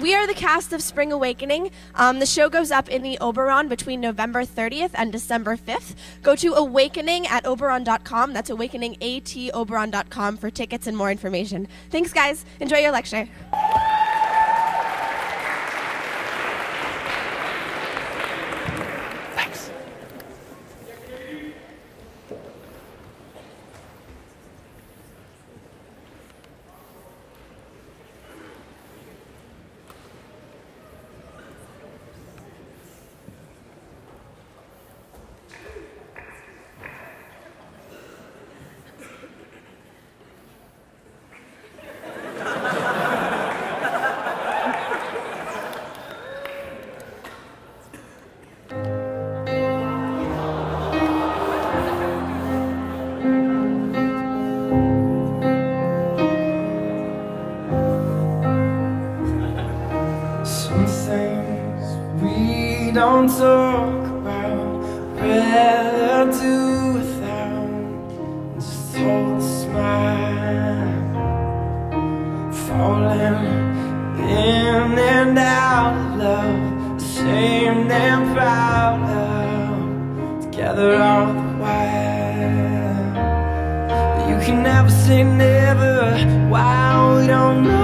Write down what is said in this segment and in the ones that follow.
we are the cast of Spring Awakening. Um, the show goes up in the Oberon between November 30th and December 5th. Go to awakening at oberon.com. That's awakening, A-T, oberon.com for tickets and more information. Thanks, guys. Enjoy your lecture. in and out of love, ashamed and proud of, together all the while. You can never say never, why we don't know.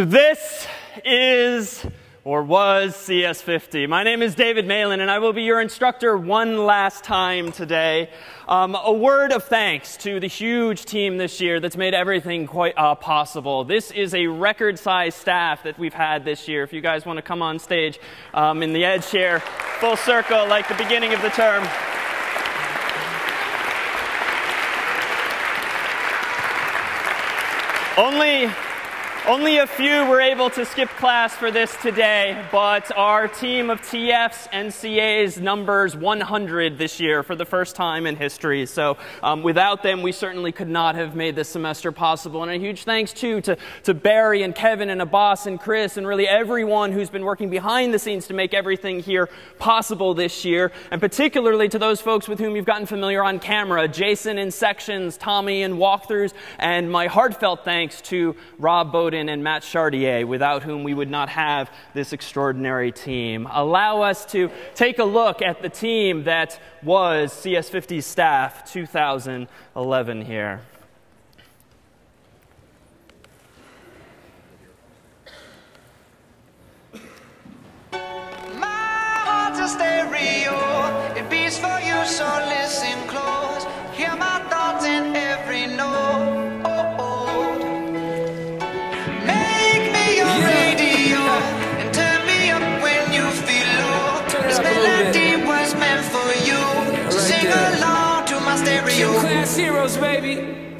So this is or was CS50. My name is David Malan, and I will be your instructor one last time today. Um, a word of thanks to the huge team this year that's made everything quite uh, possible. This is a record sized staff that we've had this year. If you guys want to come on stage um, in the edge here, full circle like the beginning of the term. Only only a few were able to skip class for this today, but our team of TFs and CAs numbers 100 this year for the first time in history. So um, without them, we certainly could not have made this semester possible. And a huge thanks, too, to, to Barry and Kevin and Abbas and Chris and really everyone who's been working behind the scenes to make everything here possible this year. And particularly to those folks with whom you've gotten familiar on camera, Jason in sections, Tommy in walkthroughs, and my heartfelt thanks to Rob Bowden and Matt Chartier, without whom we would not have this extraordinary team. Allow us to take a look at the team that was CS50 staff 2011 here.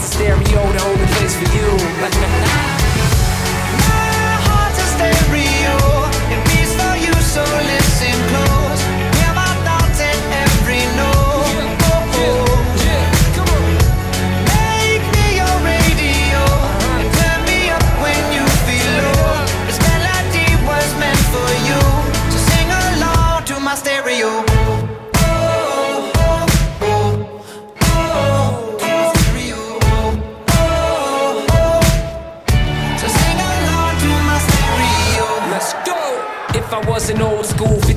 stereo, the only place for you.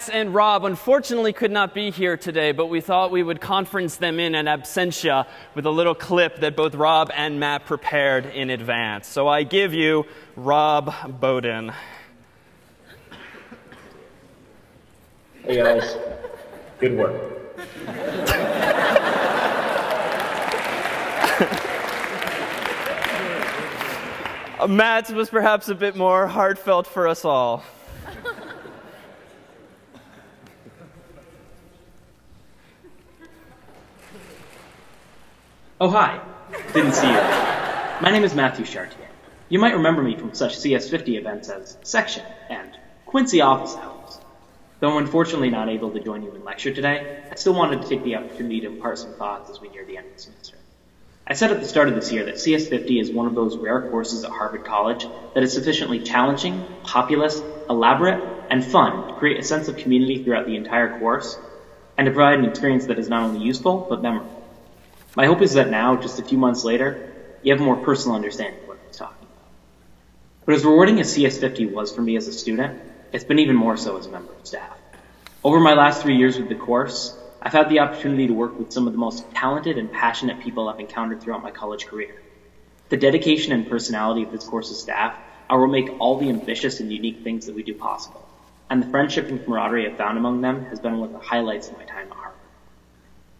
Matt and Rob unfortunately could not be here today, but we thought we would conference them in in absentia with a little clip that both Rob and Matt prepared in advance. So, I give you Rob Bowden. Hey guys, good work. Matt's was perhaps a bit more heartfelt for us all. Oh, hi. Didn't see you. My name is Matthew Chartier. You might remember me from such CS50 events as Section and Quincy Office Hours. Though unfortunately not able to join you in lecture today, I still wanted to take the opportunity to impart some thoughts as we near the end of the semester. I said at the start of this year that CS50 is one of those rare courses at Harvard College that is sufficiently challenging, populous, elaborate, and fun to create a sense of community throughout the entire course, and to provide an experience that is not only useful, but memorable. My hope is that now, just a few months later, you have a more personal understanding of what I was talking about. But as rewarding as CS50 was for me as a student, it's been even more so as a member of staff. Over my last three years with the course, I've had the opportunity to work with some of the most talented and passionate people I've encountered throughout my college career. The dedication and personality of this course's staff are what make all the ambitious and unique things that we do possible. And the friendship and camaraderie I've found among them has been one of the highlights of my time at Harvard.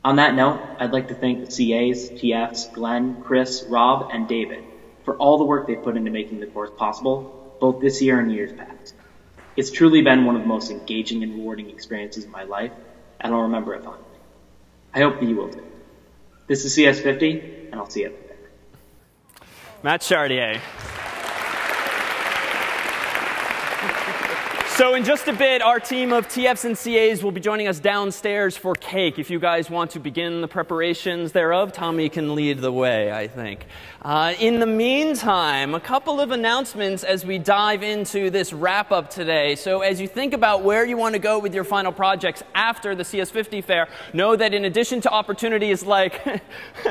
On that note, I'd like to thank the CAs, TFs, Glenn, Chris, Rob, and David for all the work they've put into making the course possible, both this year and years past. It's truly been one of the most engaging and rewarding experiences of my life, and I'll remember it fondly. I hope that you will too. This is CS50, and I'll see you there. Matt Chartier. So, in just a bit, our team of TFs and CAs will be joining us downstairs for cake. If you guys want to begin the preparations thereof, Tommy can lead the way, I think. Uh, in the meantime, a couple of announcements as we dive into this wrap up today. So, as you think about where you want to go with your final projects after the CS50 fair, know that in addition to opportunities like,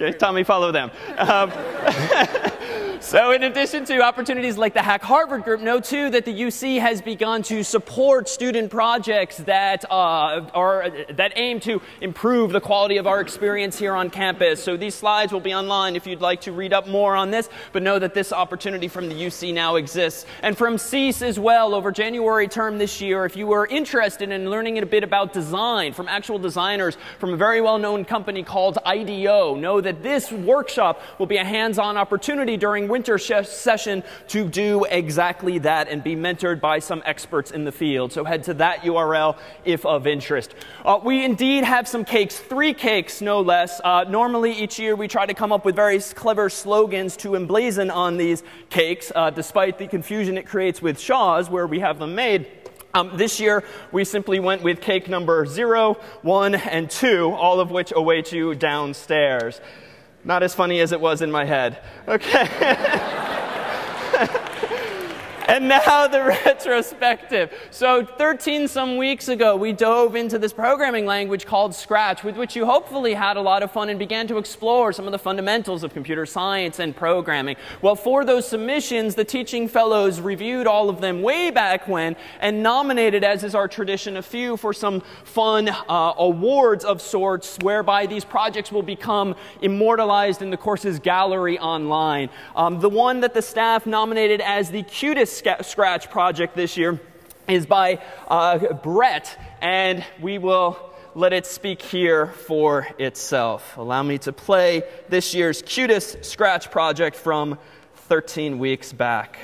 okay, Tommy, follow them. Um, so, in addition to opportunities like the Hack Harvard group, know too that the UC has begun to support student projects that, uh, are, that aim to improve the quality of our experience here on campus. So, these slides will be online if you'd like to read up more on this, but know that this opportunity from the UC now exists. And from SEAS as well, over January term this year, if you were interested in learning a bit about design from actual designers from a very well known company called IDEO, know that this workshop will be a hands on opportunity during winter session to do exactly that and be mentored by some experts in the field. So head to that URL if of interest. Uh, we indeed have some cakes, three cakes no less. Uh, normally each year we try to come up with very clever slogans to emblazon on these cakes, uh, despite the confusion it creates with Shaw's where we have them made. Um, this year, we simply went with cake number zero, one, and two, all of which await you downstairs. Not as funny as it was in my head. Okay. And now the retrospective. So, 13 some weeks ago, we dove into this programming language called Scratch, with which you hopefully had a lot of fun and began to explore some of the fundamentals of computer science and programming. Well, for those submissions, the teaching fellows reviewed all of them way back when and nominated, as is our tradition, a few for some fun uh, awards of sorts, whereby these projects will become immortalized in the course's gallery online. Um, the one that the staff nominated as the cutest Scratch project this year is by uh, Brett, and we will let it speak here for itself. Allow me to play this year's cutest Scratch project from 13 weeks back.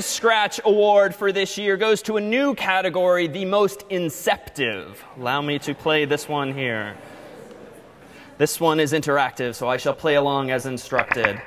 Scratch Award for this year goes to a new category, the most inceptive. Allow me to play this one here. This one is interactive, so I shall play along as instructed.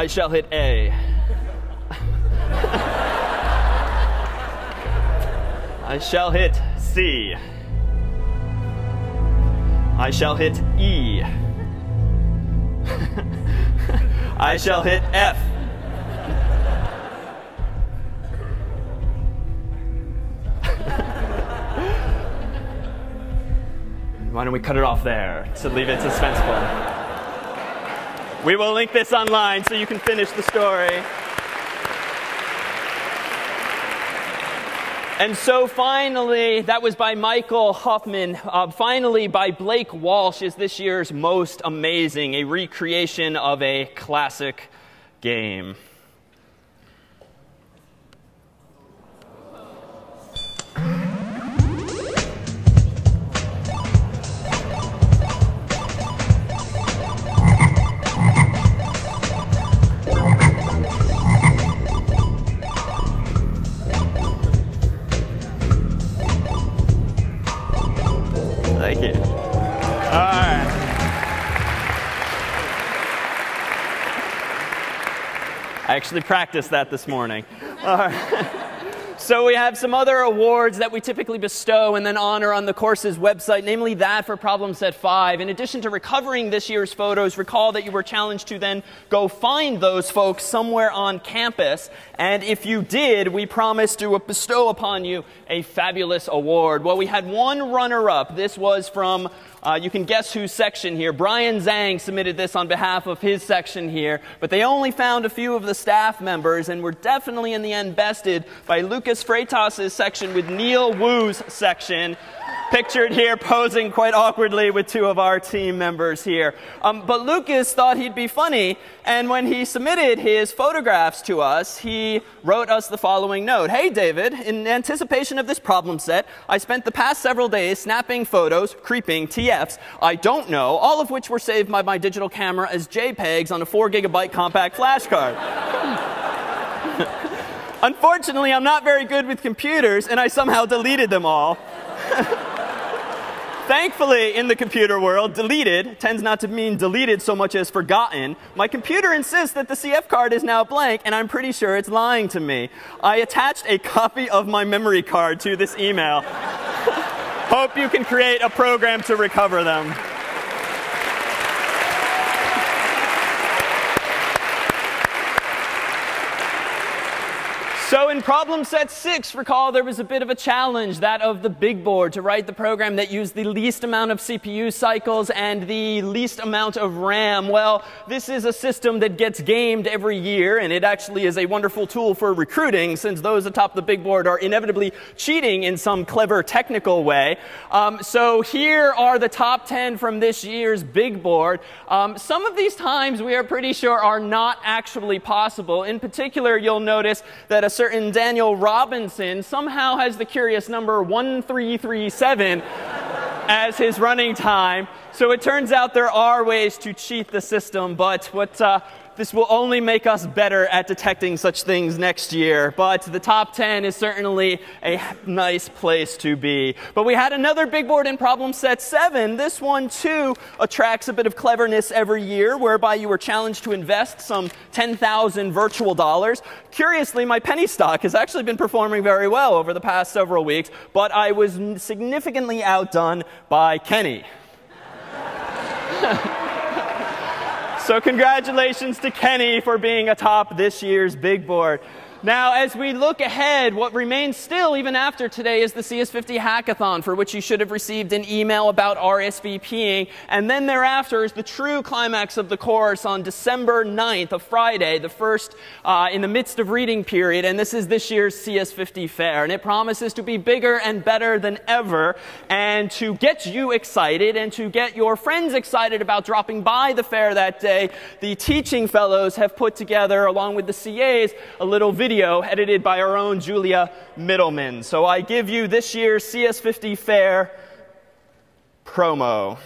I shall hit A. I shall hit C. I shall hit E. I shall hit F. Why don't we cut it off there to leave it suspenseful? We will link this online so you can finish the story. And so finally, that was by Michael Huffman. Uh, finally, by Blake Walsh, is this year's most amazing, a recreation of a classic game. All right. I actually practiced that this morning. All right. So we have some other awards that we typically bestow and then honor on the course's website, namely that for Problem Set 5. In addition to recovering this year's photos, recall that you were challenged to then go find those folks somewhere on campus. And if you did, we promised to bestow upon you a fabulous award. Well, we had one runner-up. This was from uh, you can guess whose section here. Brian Zhang submitted this on behalf of his section here, but they only found a few of the staff members and were definitely in the end bested by Lucas Freitas' section with Neil Wu's section. Pictured here posing quite awkwardly with two of our team members here. Um, but Lucas thought he'd be funny, and when he submitted his photographs to us, he wrote us the following note Hey, David, in anticipation of this problem set, I spent the past several days snapping photos, creeping TFs, I don't know, all of which were saved by my digital camera as JPEGs on a 4 gigabyte compact flash card. Unfortunately, I'm not very good with computers, and I somehow deleted them all. Thankfully, in the computer world, deleted tends not to mean deleted so much as forgotten. My computer insists that the CF card is now blank, and I'm pretty sure it's lying to me. I attached a copy of my memory card to this email. Hope you can create a program to recover them. So in problem set six, recall there was a bit of a challenge, that of the big board, to write the program that used the least amount of CPU cycles and the least amount of RAM. Well, this is a system that gets gamed every year, and it actually is a wonderful tool for recruiting, since those atop the big board are inevitably cheating in some clever technical way. Um, so here are the top 10 from this year's big board. Um, some of these times we are pretty sure are not actually possible. In particular, you'll notice that a certain Daniel Robinson somehow has the curious number 1337 as his running time. So it turns out there are ways to cheat the system, but what uh, this will only make us better at detecting such things next year. But the top 10 is certainly a nice place to be. But we had another big board in problem set 7. This one, too, attracts a bit of cleverness every year, whereby you were challenged to invest some 10,000 virtual dollars. Curiously, my penny stock has actually been performing very well over the past several weeks, but I was significantly outdone by Kenny. so, congratulations to Kenny for being atop this year's big board. Now, as we look ahead, what remains still, even after today, is the CS50 hackathon, for which you should have received an email about RSVPing. And then thereafter is the true climax of the course on December 9th, a Friday, the first uh, in the midst of reading period. And this is this year's CS50 fair. And it promises to be bigger and better than ever, and to get you excited and to get your friends excited about dropping by the fair that day. The teaching fellows have put together, along with the CAs, a little video video edited by our own Julia Middleman. So I give you this year's CS50 Fair promo.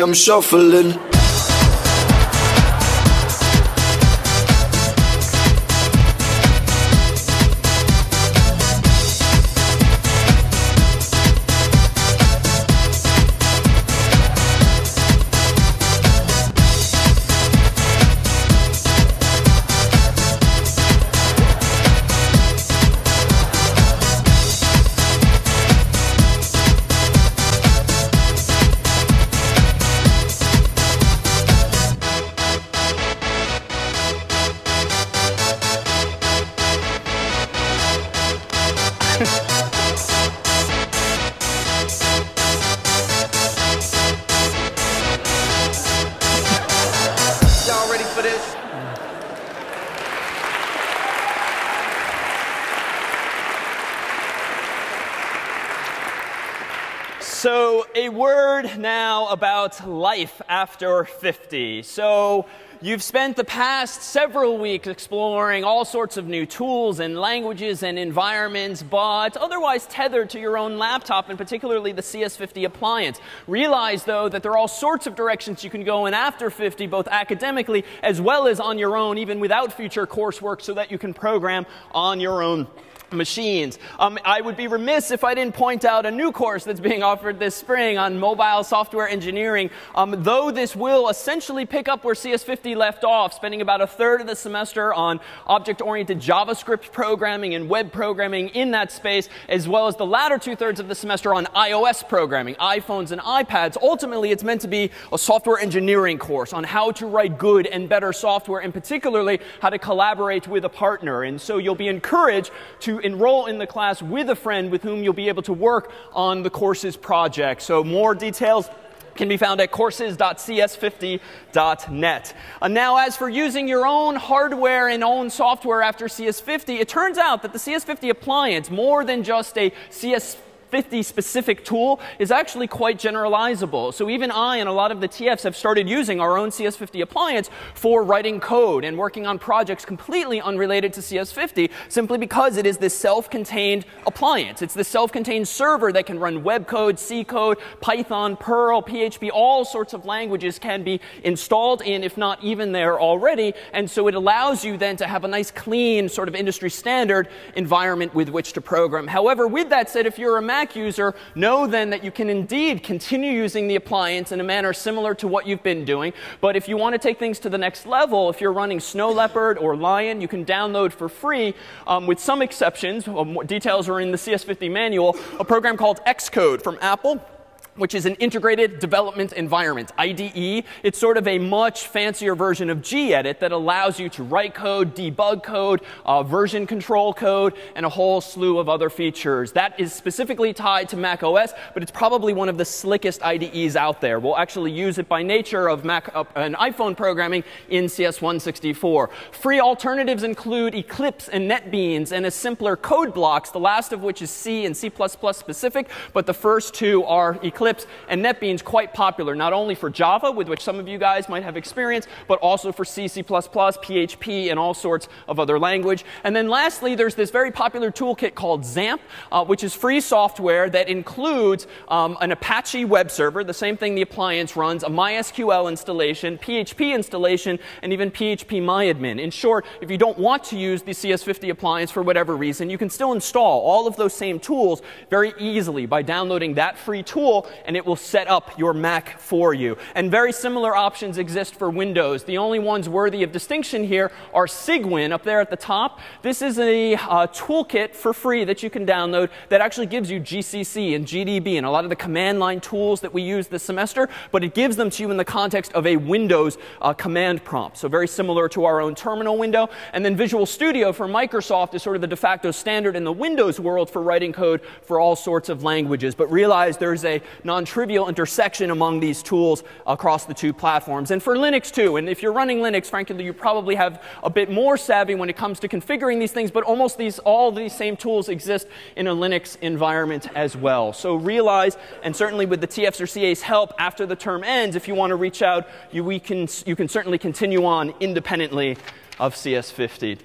I'm shuffling. So, a word now about life after 50. So, you've spent the past several weeks exploring all sorts of new tools and languages and environments, but otherwise tethered to your own laptop and particularly the CS50 appliance. Realize, though, that there are all sorts of directions you can go in after 50, both academically as well as on your own, even without future coursework, so that you can program on your own machines. Um, I would be remiss if I didn't point out a new course that's being offered this spring on mobile software engineering. Um, though this will essentially pick up where CS50 left off, spending about a third of the semester on object oriented JavaScript programming and web programming in that space, as well as the latter two thirds of the semester on iOS programming, iPhones and iPads. Ultimately, it's meant to be a software engineering course on how to write good and better software, and particularly how to collaborate with a partner. And so you'll be encouraged to enroll in the class with a friend with whom you'll be able to work on the course's project. So more details can be found at courses.cs50.net. Uh, now, as for using your own hardware and own software after CS50, it turns out that the CS50 appliance, more than just a CS 50 specific tool is actually quite generalizable. So even I and a lot of the TFs have started using our own CS50 appliance for writing code and working on projects completely unrelated to CS50 simply because it is this self-contained appliance. It's this self-contained server that can run web code, C code, Python, Perl, PHP, all sorts of languages can be installed in, if not even there already. And so it allows you then to have a nice clean sort of industry standard environment with which to program. However, with that said, if you're a Mac user, know then that you can indeed continue using the appliance in a manner similar to what you've been doing. But if you want to take things to the next level, if you're running Snow Leopard or Lion, you can download for free, um, with some exceptions. more details are in the CS50 manual, a program called Xcode from Apple which is an integrated development environment, IDE. It's sort of a much fancier version of gedit that allows you to write code, debug code, uh, version control code, and a whole slew of other features. That is specifically tied to Mac OS, but it's probably one of the slickest IDEs out there. We'll actually use it by nature of Mac uh, and iPhone programming in CS164. Free alternatives include Eclipse and NetBeans and a simpler Code::Blocks, the last of which is C and C++ specific, but the first two are Eclipse Eclipse and NetBeans quite popular, not only for Java, with which some of you guys might have experience, but also for C, C++, PHP, and all sorts of other language. And then lastly, there's this very popular toolkit called XAMPP, uh, which is free software that includes um, an Apache web server, the same thing the appliance runs, a MySQL installation, PHP installation, and even PHP MyAdmin. In short, if you don't want to use the CS50 appliance for whatever reason, you can still install all of those same tools very easily by downloading that free tool and it will set up your Mac for you. And very similar options exist for Windows. The only ones worthy of distinction here are Cygwin up there at the top. This is a uh, toolkit for free that you can download that actually gives you GCC and GDB and a lot of the command line tools that we use this semester, but it gives them to you in the context of a Windows uh, command prompt. So very similar to our own terminal window. And then Visual Studio for Microsoft is sort of the de facto standard in the Windows world for writing code for all sorts of languages. But realize there's a non-trivial intersection among these tools across the two platforms. And for Linux too, and if you're running Linux, frankly, you probably have a bit more savvy when it comes to configuring these things, but almost these, all these same tools exist in a Linux environment as well. So realize, and certainly with the TFs or CA's help after the term ends, if you want to reach out, you, we can, you can certainly continue on independently of CS50.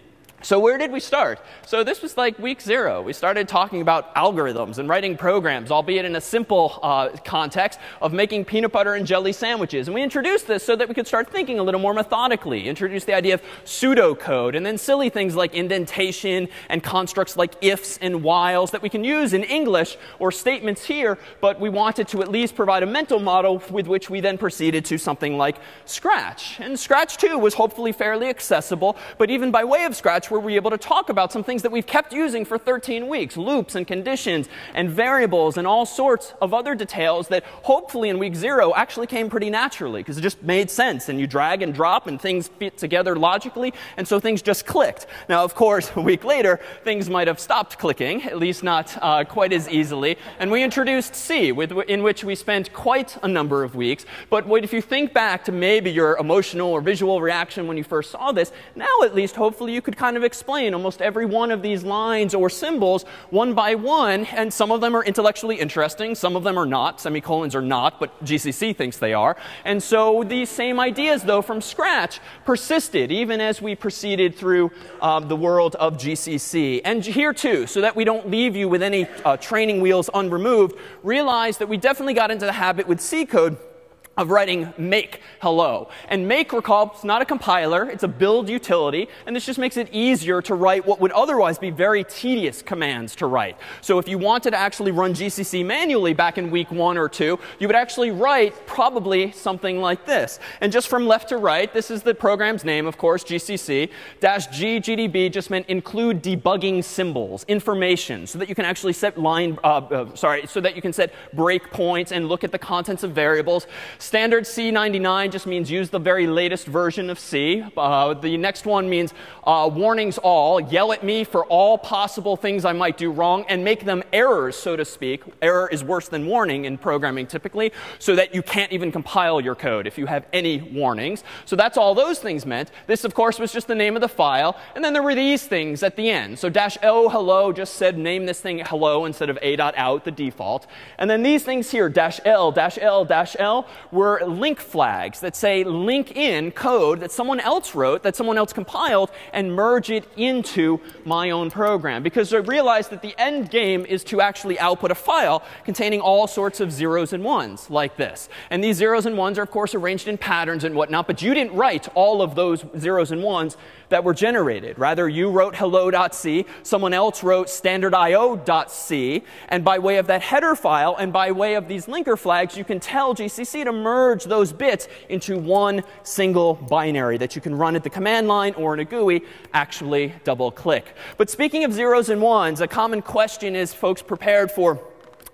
So where did we start? So this was like week zero. We started talking about algorithms and writing programs, albeit in a simple uh, context of making peanut butter and jelly sandwiches. And we introduced this so that we could start thinking a little more methodically. Introduced the idea of pseudocode, and then silly things like indentation and constructs like ifs and whiles that we can use in English or statements here. But we wanted to at least provide a mental model with which we then proceeded to something like Scratch. And Scratch too was hopefully fairly accessible, but even by way of Scratch where we're able to talk about some things that we've kept using for 13 weeks loops and conditions and variables and all sorts of other details that hopefully in week zero actually came pretty naturally because it just made sense. And you drag and drop and things fit together logically. And so things just clicked. Now, of course, a week later, things might have stopped clicking, at least not uh, quite as easily. And we introduced C, with, in which we spent quite a number of weeks. But what, if you think back to maybe your emotional or visual reaction when you first saw this, now at least hopefully you could kind of of explain almost every one of these lines or symbols one by one, and some of them are intellectually interesting, some of them are not. Semicolons are not, but GCC thinks they are. And so these same ideas, though, from scratch persisted even as we proceeded through um, the world of GCC. And here, too, so that we don't leave you with any uh, training wheels unremoved, realize that we definitely got into the habit with C code of writing make hello. And make, recall, it's not a compiler, it's a build utility, and this just makes it easier to write what would otherwise be very tedious commands to write. So if you wanted to actually run GCC manually back in week one or two, you would actually write probably something like this. And just from left to right, this is the program's name, of course, GCC. Dash G GDB just meant include debugging symbols, information, so that you can actually set line, uh, uh, sorry, so that you can set breakpoints and look at the contents of variables. Standard C99 just means use the very latest version of C. Uh, the next one means uh, warnings all. Yell at me for all possible things I might do wrong and make them errors, so to speak. Error is worse than warning in programming typically, so that you can't even compile your code if you have any warnings. So that's all those things meant. This, of course, was just the name of the file. And then there were these things at the end. So dash O hello just said name this thing hello instead of a.out, the default. And then these things here, dash L, dash L, dash L, were link flags that say link in code that someone else wrote, that someone else compiled, and merge it into my own program. Because I realized that the end game is to actually output a file containing all sorts of zeros and ones like this. And these zeros and ones are, of course, arranged in patterns and whatnot, but you didn't write all of those zeros and ones that were generated. Rather, you wrote hello.c, someone else wrote standardio.c, and by way of that header file and by way of these linker flags, you can tell GCC to merge those bits into one single binary that you can run at the command line or in a GUI, actually double click. But speaking of zeros and ones, a common question is folks prepared for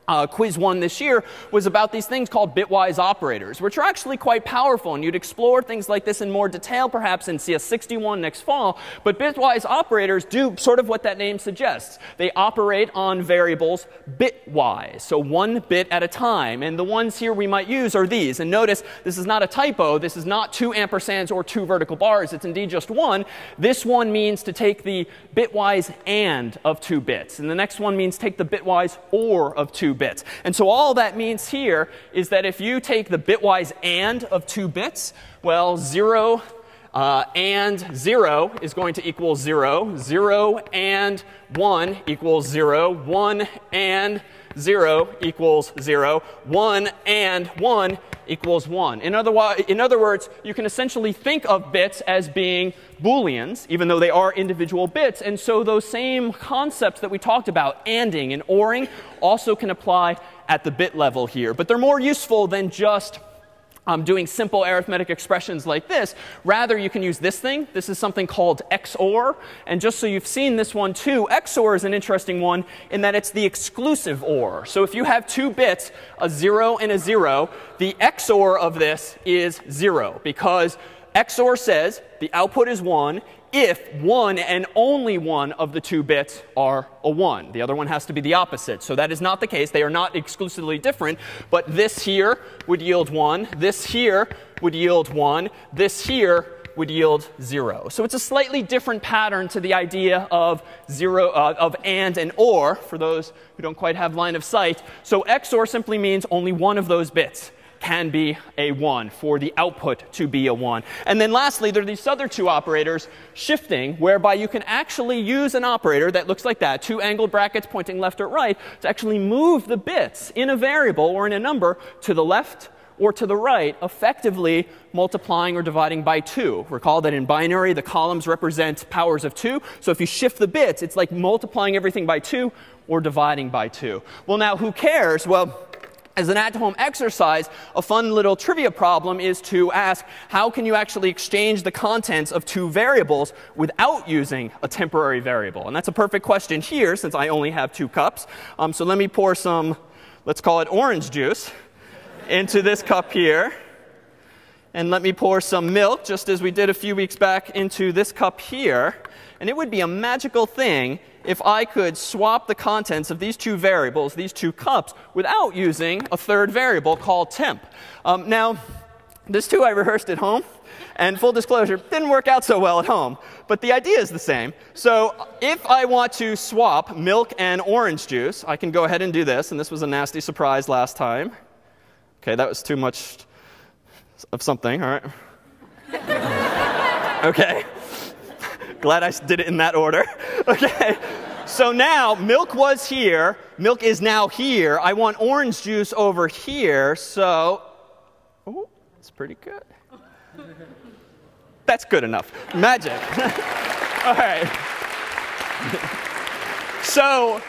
uh, quiz one this year was about these things called bitwise operators, which are actually quite powerful. And you'd explore things like this in more detail, perhaps in CS61 next fall. But bitwise operators do sort of what that name suggests. They operate on variables bitwise, so one bit at a time. And the ones here we might use are these. And notice this is not a typo. This is not two ampersands or two vertical bars. It's indeed just one. This one means to take the bitwise and of two bits. And the next one means take the bitwise or of two bits. And so all that means here is that if you take the bitwise and of two bits, well, 0 uh, and 0 is going to equal 0. 0 and 1 equals 0. 1 and 0 equals 0. 1 and 1 equals 1. In other, in other words, you can essentially think of bits as being booleans, even though they are individual bits. And so those same concepts that we talked about, anding and oring, also can apply at the bit level here. But they're more useful than just um, doing simple arithmetic expressions like this. Rather, you can use this thing. This is something called XOR. And just so you've seen this one too, XOR is an interesting one in that it's the exclusive OR. So if you have two bits, a 0 and a 0, the XOR of this is 0 because XOR says the output is 1 if one and only one of the two bits are a 1. The other one has to be the opposite. So that is not the case. They are not exclusively different. But this here would yield 1. This here would yield 1. This here would yield 0. So it's a slightly different pattern to the idea of, zero, uh, of and and or, for those who don't quite have line of sight. So XOR simply means only one of those bits can be a 1, for the output to be a 1. And then lastly, there are these other two operators, shifting, whereby you can actually use an operator that looks like that, two angled brackets pointing left or right, to actually move the bits in a variable or in a number to the left or to the right, effectively multiplying or dividing by 2. Recall that in binary, the columns represent powers of 2. So if you shift the bits, it's like multiplying everything by 2 or dividing by 2. Well, now, who cares? Well, as an at-home exercise, a fun little trivia problem is to ask, how can you actually exchange the contents of two variables without using a temporary variable? And that's a perfect question here, since I only have two cups. Um, so let me pour some, let's call it orange juice, into this cup here. And let me pour some milk, just as we did a few weeks back, into this cup here. And it would be a magical thing if I could swap the contents of these two variables, these two cups, without using a third variable called temp. Um, now, this too I rehearsed at home. And full disclosure, didn't work out so well at home. But the idea is the same. So if I want to swap milk and orange juice, I can go ahead and do this. And this was a nasty surprise last time. OK, that was too much of something, all right? OK. Glad I did it in that order. Okay. So now milk was here. Milk is now here. I want orange juice over here. So, oh, it's pretty good. That's good enough. Magic. All right. so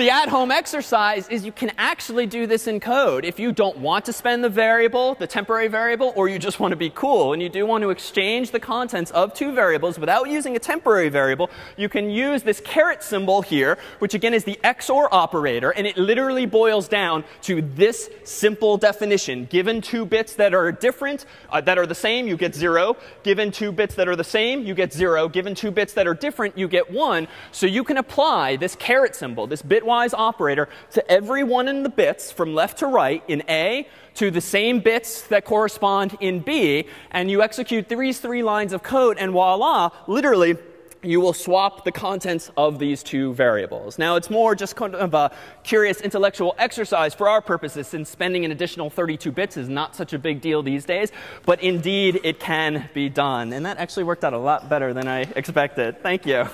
the at-home exercise is you can actually do this in code. If you don't want to spend the variable, the temporary variable, or you just want to be cool and you do want to exchange the contents of two variables without using a temporary variable, you can use this caret symbol here, which again is the XOR operator, and it literally boils down to this simple definition. Given two bits that are different, uh, that are the same, you get 0. Given two bits that are the same, you get 0. Given two bits that are different, you get 1. So you can apply this caret symbol, this bit bitwise operator to every one in the bits from left to right in A to the same bits that correspond in B, and you execute these three lines of code, and voila, literally, you will swap the contents of these two variables. Now, it's more just kind of a curious intellectual exercise for our purposes, since spending an additional 32 bits is not such a big deal these days. But indeed, it can be done. And that actually worked out a lot better than I expected. Thank you.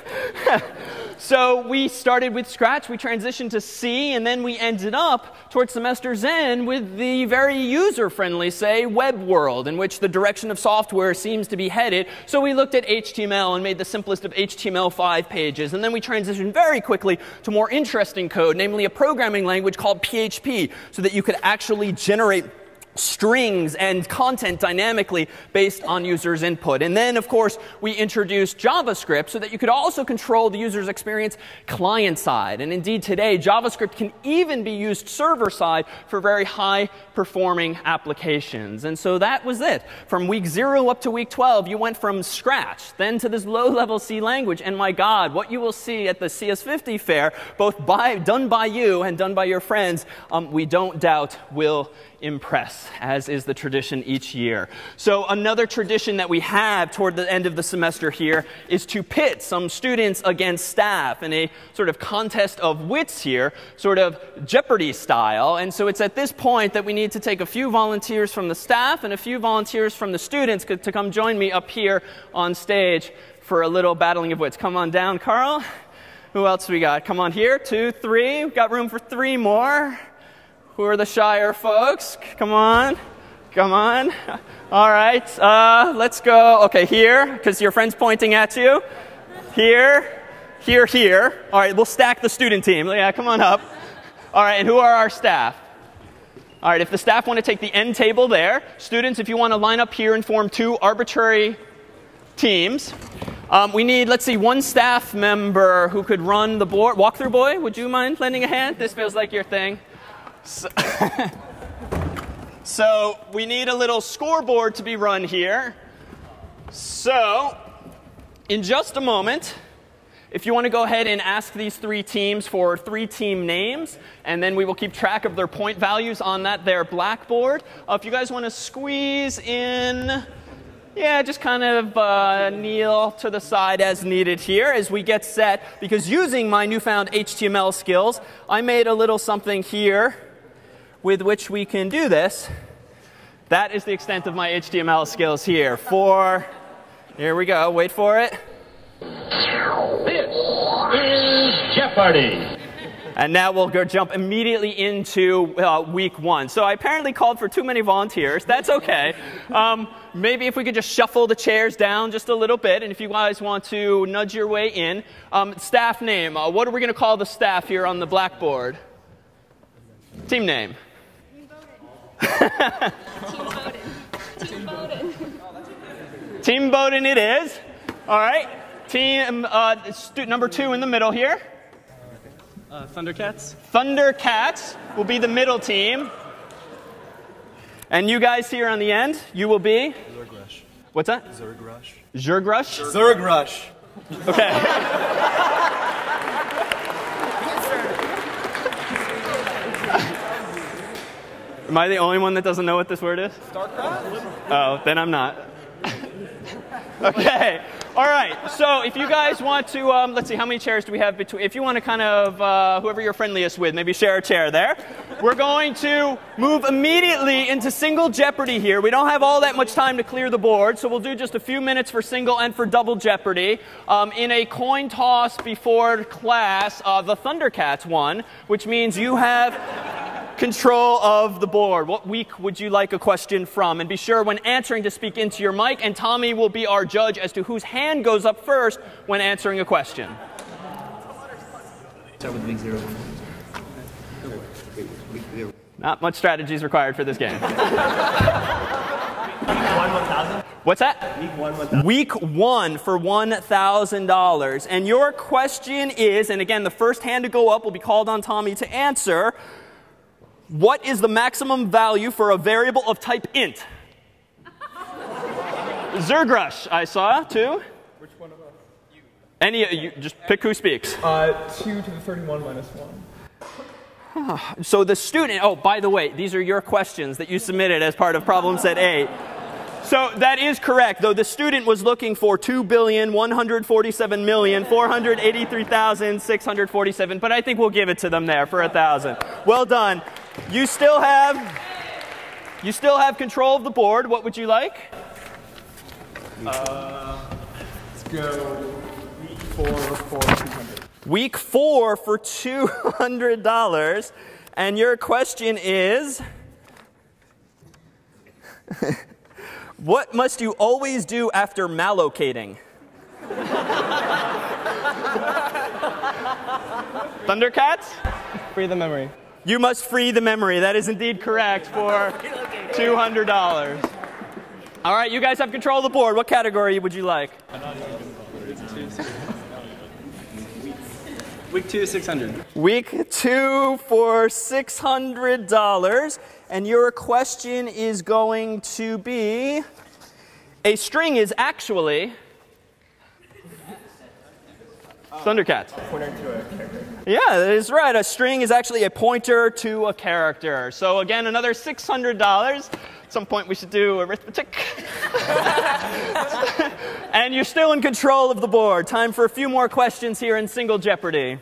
So we started with Scratch, we transitioned to C, and then we ended up towards semester's end with the very user-friendly, say, web world, in which the direction of software seems to be headed. So we looked at HTML and made the simplest of HTML5 pages. And then we transitioned very quickly to more interesting code, namely a programming language called PHP, so that you could actually generate strings and content dynamically based on users' input. And then, of course, we introduced JavaScript so that you could also control the user's experience client side. And indeed, today, JavaScript can even be used server side for very high performing applications. And so that was it. From week zero up to week 12, you went from scratch, then to this low level C language. And my God, what you will see at the CS50 fair, both by, done by you and done by your friends, um, we don't doubt will impress, as is the tradition each year. So, another tradition that we have toward the end of the semester here is to pit some students against staff in a sort of contest of wits here, sort of Jeopardy style. And so, it's at this point that we need to take a few volunteers from the staff and a few volunteers from the students to come join me up here on stage for a little battling of wits. Come on down, Carl. Who else we got? Come on here. Two, three. We've got room for three more. Who are the Shire folks? Come on. Come on. All right. Uh, let's go. Okay, here, because your friend's pointing at you. Here, here, here. All right, we'll stack the student team. Yeah, come on up. All right, and who are our staff? All right, if the staff want to take the end table there, students, if you want to line up here and form two arbitrary teams, um, we need, let's see, one staff member who could run the board. Walkthrough boy, would you mind lending a hand? This feels like your thing. So, so, we need a little scoreboard to be run here. So, in just a moment, if you want to go ahead and ask these three teams for three team names, and then we will keep track of their point values on that there blackboard. Uh, if you guys want to squeeze in, yeah, just kind of uh, kneel to the side as needed here as we get set. Because using my newfound HTML skills, I made a little something here with which we can do this. That is the extent of my HTML skills here. For, here we go, wait for it. This is Jeopardy! And now we'll go jump immediately into uh, week one. So I apparently called for too many volunteers. That's okay. Um, maybe if we could just shuffle the chairs down just a little bit, and if you guys want to nudge your way in. Um, staff name. Uh, what are we going to call the staff here on the blackboard? Team name. Team Bowden. Team Bowden. Team Bowden it is. All right. Team uh, stu- number two in the middle here. Uh, Thundercats. Thundercats will be the middle team. And you guys here on the end, you will be? Zergrush. What's that? Zergrush. Zergrush? Zergrush. Okay. Am I the only one that doesn't know what this word is? StarCraft? Oh, then I'm not. okay. All right. So if you guys want to, um, let's see, how many chairs do we have between? If you want to kind of, uh, whoever you're friendliest with, maybe share a chair there. We're going to move immediately into single jeopardy here. We don't have all that much time to clear the board, so we'll do just a few minutes for single and for double jeopardy. Um, in a coin toss before class, uh, the Thundercats won, which means you have control of the board. What week would you like a question from? And be sure when answering to speak into your mic, and Tommy will be our judge as to whose hand goes up first when answering a question. Start with week zero. Not much strategy is required for this game. One one thousand. What's that? Week one one thousand. Week one for $1,000. And your question is, and again, the first hand to go up will be called on Tommy to answer. What is the maximum value for a variable of type int? Zergrush, I saw too. Which one of us? Any, you just pick who speaks. Uh, 2 to the 31 minus 1. So the student, oh, by the way, these are your questions that you submitted as part of problem set A. So that is correct, though the student was looking for 2,147,483,647, but I think we'll give it to them there for a thousand. Well done. You still have you still have control of the board. What would you like? Uh, let's go week 4 for 200. Week four for $200. And your question is What must you always do after mallocating? Thundercats? Free the memory. You must free the memory. That is indeed correct for $200. All right, you guys have control of the board. What category would you like? Week two, 600. Week two for $600. And your question is going to be a string is actually Oh. Thundercats. A character. Yeah, that is right. A string is actually a pointer to a character. So, again, another $600. At some point, we should do arithmetic. and you're still in control of the board. Time for a few more questions here in Single Jeopardy.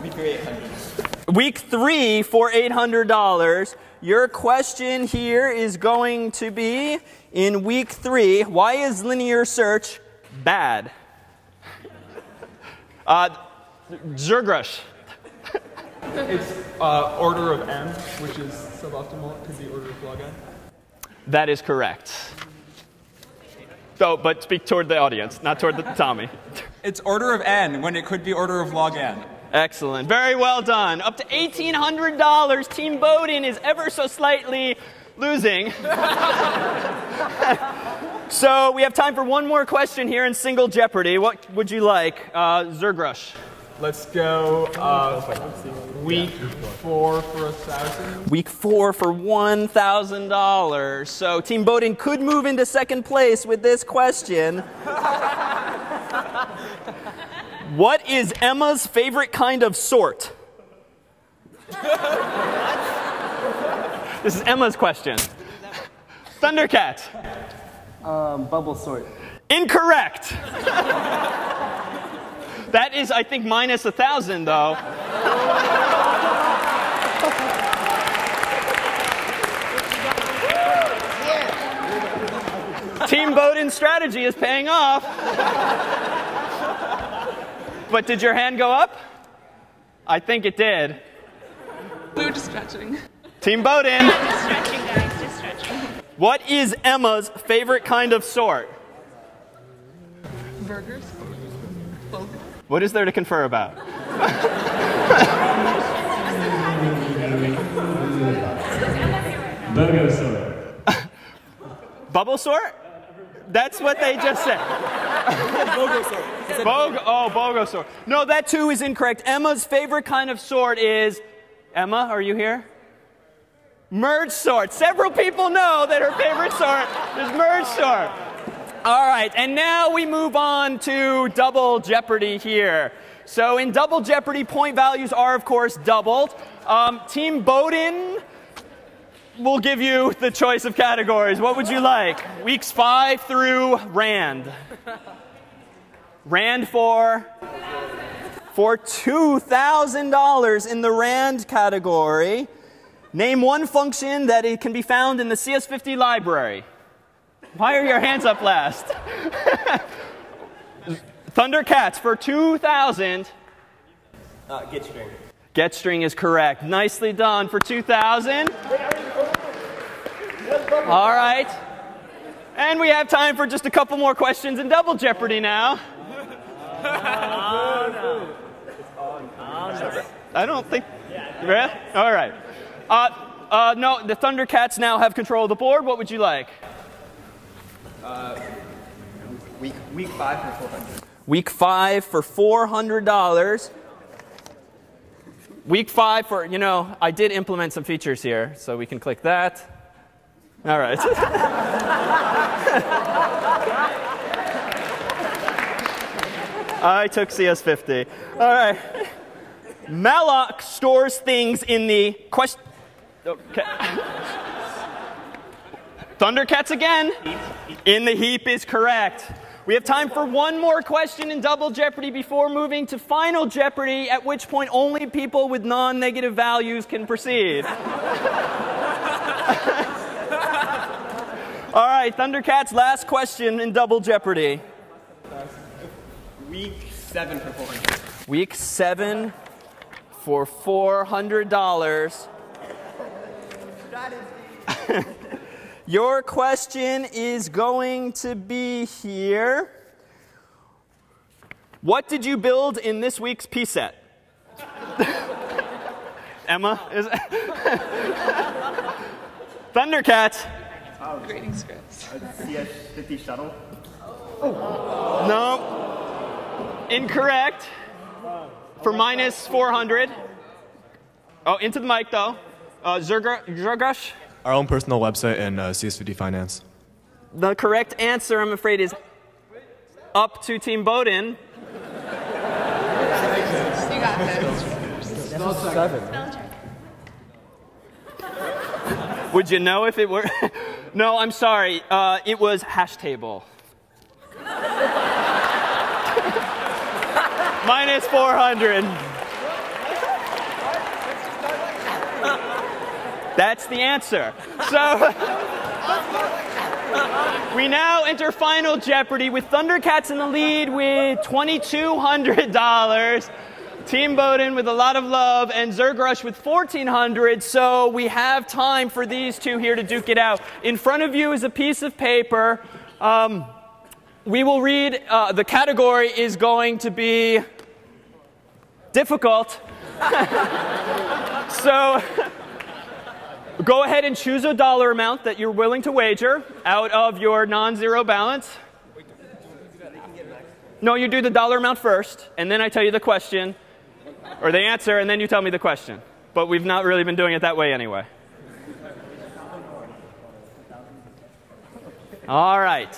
Week three, 800. Week three for $800. Your question here is going to be in week three why is linear search bad? Uh, Zergrush. It's uh, order of n, which is suboptimal. It could be order of log n. That is correct. So, but speak toward the audience, not toward the Tommy. It's order of n when it could be order of log n. Excellent. Very well done. Up to $1,800. Team Bowden is ever so slightly losing. so we have time for one more question here in Single Jeopardy. What would you like? Uh, Zergrush. Let's go uh, week four for a thousand. Week four for $1,000. So Team Bowden could move into second place with this question. What is Emma's favorite kind of sort? this is Emma's question. Thundercat. Um, bubble sort. Incorrect. that is, I think, minus a thousand, though. Team Bowden's strategy is paying off. But did your hand go up? I think it did. We were just stretching. Team Bowden. What is Emma's favorite kind of sort? Burgers. What is there to confer about? Bogo sort. Bubble sort? That's what they just said. Bogo, oh, bogo sort. No, that too is incorrect. Emma's favorite kind of sort is. Emma, are you here? Merge sort. Several people know that her favorite sort is merge sort. All right, and now we move on to double jeopardy here. So in double jeopardy, point values are, of course, doubled. Um, Team Bowden will give you the choice of categories. What would you like? Weeks five through Rand. Rand for for $2,000 in the Rand category. Name one function that it can be found in the CS50 library. Why are your hands up last? Thundercats for 2000. Uh, get string. Get string is correct. Nicely done for 2000. All right. And we have time for just a couple more questions in double jeopardy now. I don't think. Really? All right. Uh, uh, no, the Thundercats now have control of the board. What would you like? Uh, week week five for 400. Week five for $400. Week five for, you know, I did implement some features here, so we can click that. All right. I took CS50. All right. Malloc stores things in the question. Okay. Thundercats again. In the heap is correct. We have time for one more question in Double Jeopardy before moving to Final Jeopardy, at which point only people with non negative values can proceed. All right, Thundercats, last question in Double Jeopardy. Week seven for 400. Week seven for $400. Your question is going to be here. What did you build in this week's P set? Emma is. Thundercats. Grading scripts. CS50 shuttle. Oh. No. Incorrect. For minus 400. Oh, into the mic though. Uh? Our own personal website and uh, CS50 Finance. The correct answer, I'm afraid, is up to Team Bowden. You got this. Would you know if it were? no, I'm sorry. Uh, it was hash table. Minus 400. That's the answer. So we now enter Final Jeopardy with Thundercats in the lead with $2,200. Team Bowden with a lot of love and Zergrush with 1400 so we have time for these two here to duke it out. In front of you is a piece of paper. Um, we will read, uh, the category is going to be difficult. so go ahead and choose a dollar amount that you're willing to wager out of your non zero balance. No, you do the dollar amount first, and then I tell you the question, or the answer, and then you tell me the question. But we've not really been doing it that way anyway. All right.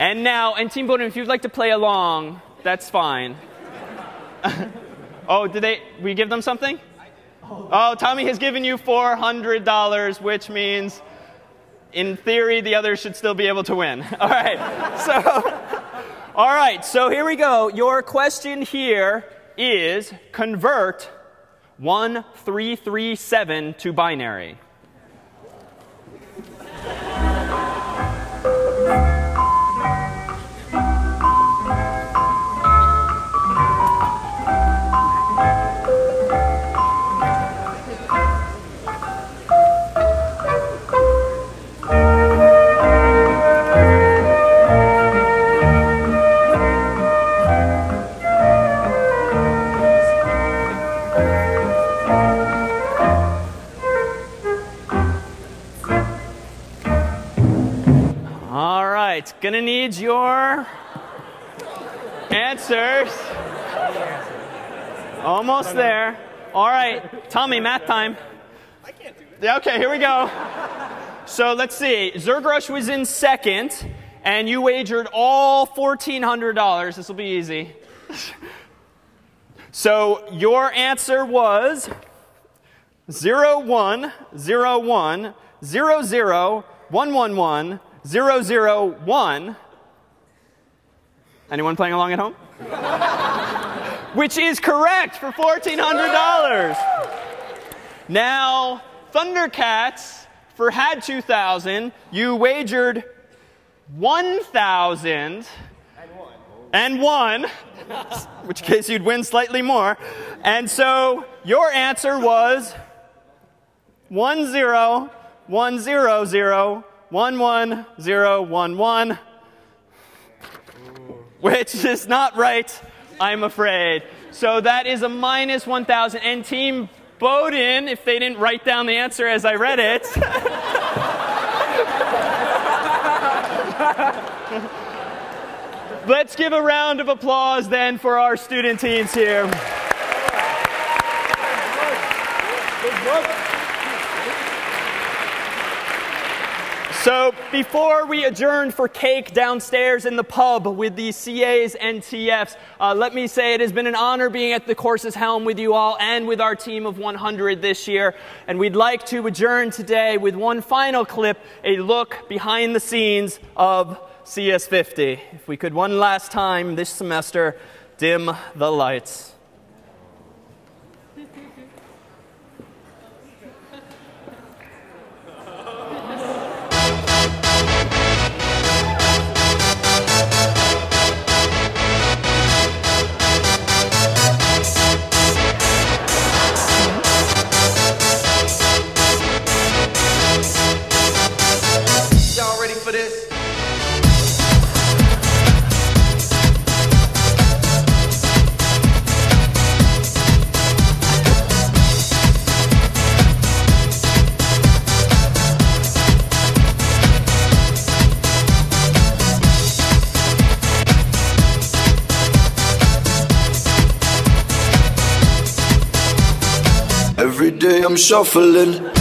And now, and Team Bowden, if you'd like to play along, that's fine. oh, did they? We give them something? Oh, Tommy has given you $400, which means, in theory, the others should still be able to win. All right. So, all right. So here we go. Your question here is convert 1337 to binary. Right, gonna need your answers. Almost there. All right, Tommy, math time. I can't do. Okay, here we go. So let's see. Zergrush was in second, and you wagered all $1,400. This will be easy. So your answer was 0101 00 111 001. Anyone playing along at home? Which is correct for $1,400. Now, Thundercats, for had 2,000, you wagered 1,000 and won, which case you'd win slightly more. And so your answer was 10 100 11011, which is not right, I'm afraid. So that is a minus 1,000. And Team Bowden, if they didn't write down the answer as I read it, let's give a round of applause then for our student teams here. So, before we adjourn for cake downstairs in the pub with the CAs and TFs, uh, let me say it has been an honor being at the course's helm with you all and with our team of 100 this year. And we'd like to adjourn today with one final clip a look behind the scenes of CS50. If we could one last time this semester dim the lights. I'm shuffling.